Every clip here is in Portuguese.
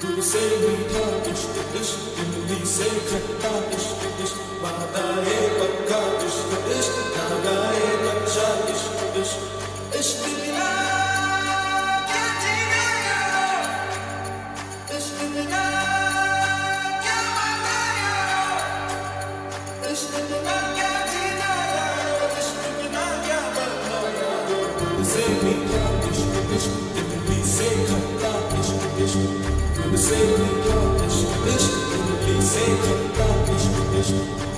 Sempre, sempre, sempre, sempre, sempre, sempre, sempre, sempre, Sempre toques, desde que sempre toques, desde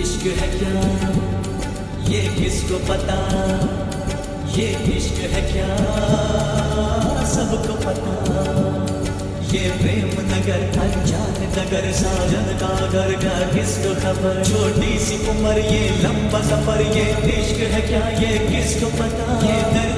इश्क है क्या? ये किसको पता? ये इश्क है क्या? सबको पता। ये प्रेम नगर, अनजान नगर, साजन का घर का किसको खबर? छोटी सी उम्र, ये लंबा सफ़र, ये इश्क है क्या? ये किसको पता? ये दर्द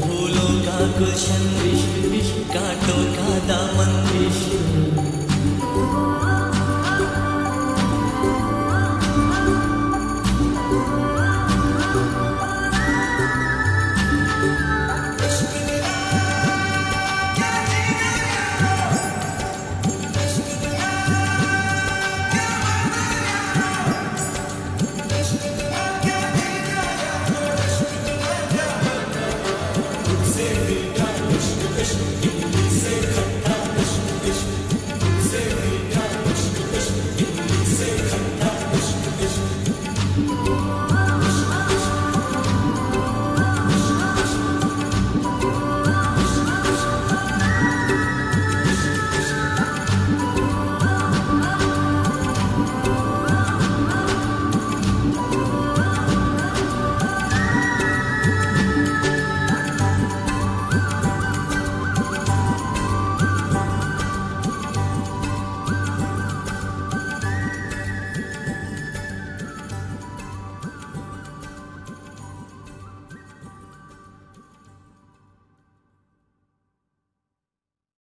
फूलों का दामन तुझसे